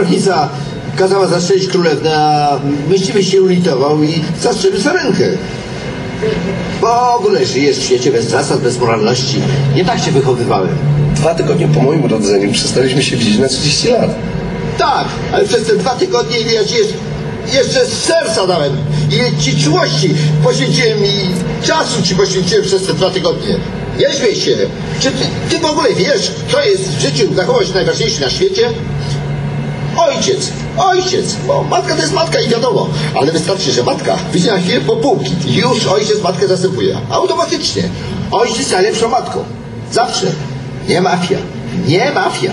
Rodzica kazała zastrzelić królewnę, a myśliwy się ulitował i zastrzelił sarenkę. W ogóle żyjesz w świecie bez zasad, bez moralności. Nie tak się wychowywałem. Dwa tygodnie po moim urodzeniu przestaliśmy się widzieć na 30 lat. Tak, ale przez te dwa tygodnie ile ja ci jeszcze, jeszcze z serca dałem. Ile ci czułości poświęciłem i czasu ci poświęciłem przez te dwa tygodnie. Nie śmiej się. Czy ty, ty w ogóle wiesz, co jest w życiu dla kogoś najważniejsze na świecie? Ojciec, ojciec, bo matka to jest matka i wiadomo, ale wystarczy, że matka wyjdzie na chwilę po półki już ojciec matkę zastępuje. Automatycznie. Ojciec najlepszą matką. Zawsze. Nie mafia. Nie mafia.